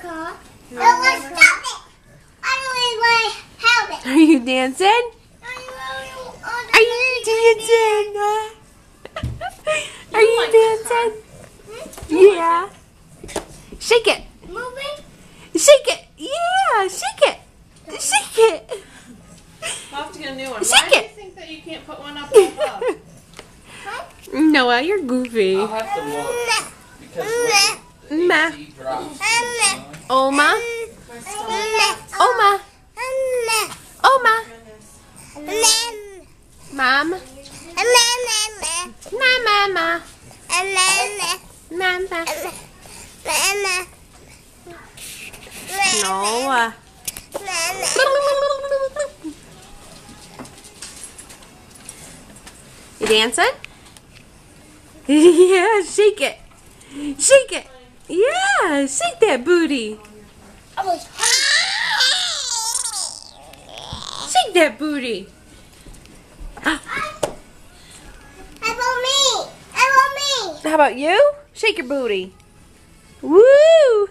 car. No, let's stop it. I don't want to help it. Are you dancing? Are you dancing? Are you dancing? Yeah. Shake it. Moving? Shake it. Yeah, shake it. Shake it. I'll have to get a new one. Shake Why do you think that you can't put one up above? Noah, you're goofy. I'll have to look because Ma. when he mm-hmm. drops. Mm-hmm. Oma. Oma. Oma. Mom. Ma, ma, ma. Mama. Noah. You dancing? yeah, shake it. Shake it. Yeah, shake that booty. Shake that booty. I want me. I want me. How about you? Shake your booty. Woo!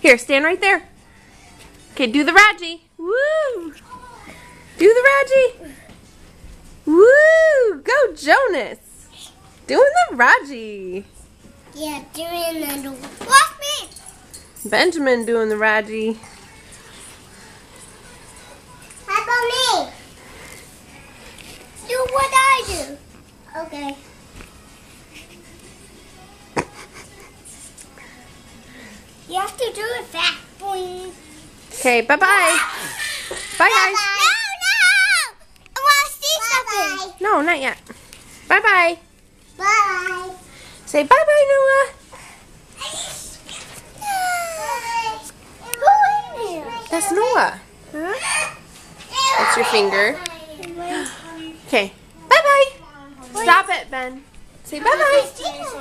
Here, stand right there. Okay, do the Raji. Woo! Do the Raji. Woo! Go, Jonas. Doing the Raji. Yeah, doing the Watch me. Benjamin doing the Raji. How about me? Do what I do. Okay. You have to do it fast, boy. Okay, bye-bye. Bye, guys. No, no! I want to see something. No, not yet. Bye-bye. Bye. Say bye-bye, Noah. Who is? That's Noah. That's your finger. Okay. Bye-bye. Stop it, Ben. Say bye-bye. Bye.